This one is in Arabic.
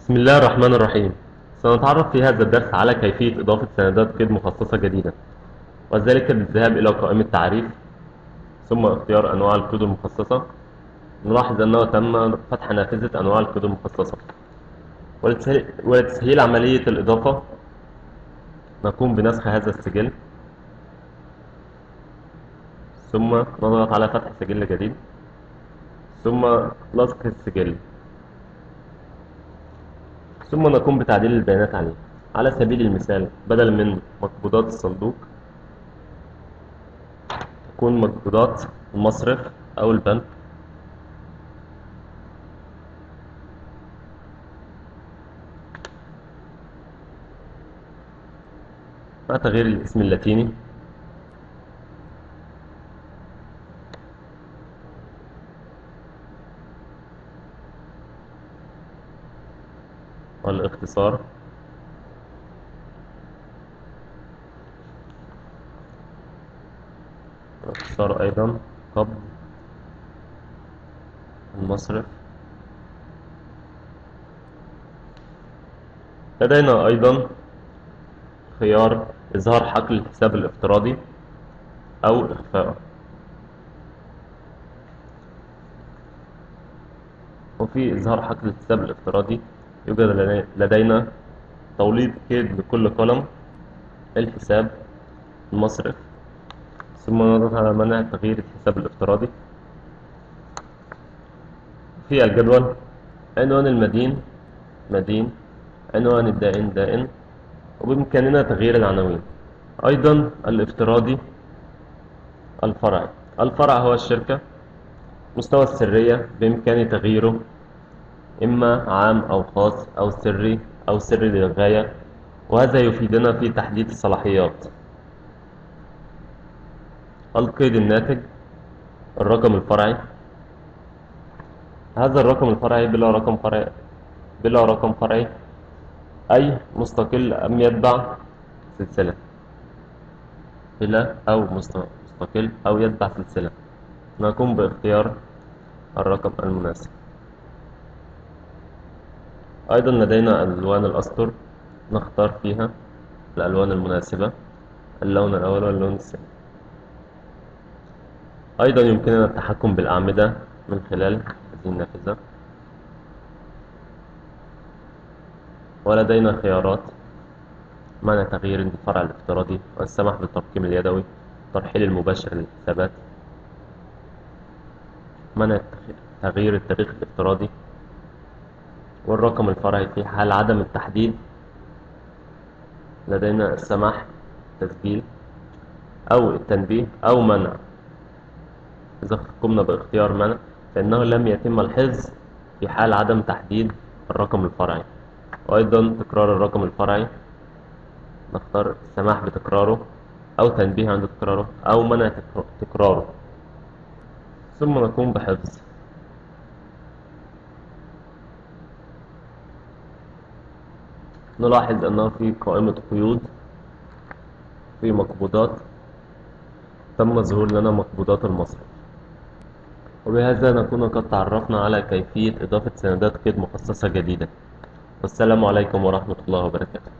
بسم الله الرحمن الرحيم. سنتعرف في هذا الدرس على كيفية إضافة سندات قيد مخصصة جديدة وذلك بالذهاب إلى قائمة تعريف ثم اختيار أنواع القيود المخصصة. نلاحظ أنه تم فتح نافذة أنواع القيود المخصصة. ولتسهيل عملية الإضافة نقوم بنسخ هذا السجل. ثم نضغط على فتح سجل جديد. ثم لصق السجل. ثم نقوم بتعديل البيانات عليه. على سبيل المثال بدلا من مقبوضات الصندوق تكون مقبوضات المصرف أو البنك. مع تغيير الاسم اللاتيني الاختصار أيضا قبل المصرف. لدينا أيضا خيار إظهار حقل الحساب الافتراضي أو إخفاءه وفي إظهار حقل الحساب الافتراضي يوجد لدينا توليد كيد لكل قلم الحساب المصرف ثم نضغط على منع تغيير الحساب الافتراضي. في الجدول عنوان المدين مدين عنوان الدائن دائن وبإمكاننا تغيير العناوين. أيضا الافتراضي الفرعي الفرع هو الشركة مستوى السرية بإمكاني تغييره إما عام أو خاص أو سري أو سري للغاية وهذا يفيدنا في تحديد الصلاحيات. القيد الناتج الرقم الفرعي. هذا الرقم الفرعي بلا رقم فرعي بلا رقم فرعي أي مستقل أم يتبع سلسلة. بلا أو مستقل أو يتبع سلسلة. نقوم باختيار الرقم المناسب. أيضا لدينا ألوان الأسطر نختار فيها الألوان المناسبة اللون الأول واللون الثاني. أيضا يمكننا التحكم بالأعمدة من خلال هذه النافذة. ولدينا خيارات. منع تغيير الفرع الافتراضي والسماح بالترقيم اليدوي ترحيل المباشر للحسابات. منع تغيير التاريخ الافتراضي والرقم الفرعي في حال عدم التحديد. لدينا السماح تسجيل أو التنبيه أو منع. إذا قمنا باختيار منع فإنه لم يتم الحفظ في حال عدم تحديد الرقم الفرعي. وأيضا تكرار الرقم الفرعي. نختار السماح بتكراره أو تنبيه عند تكراره أو منع تكراره. ثم نقوم بحفظ. نلاحظ أنه في قائمة قيود في مقبوضات تم ظهور لنا مقبوضات المصرف وبهذا نكون قد تعرفنا على كيفية إضافة سندات قيد مخصصة جديدة. والسلام عليكم ورحمة الله وبركاته.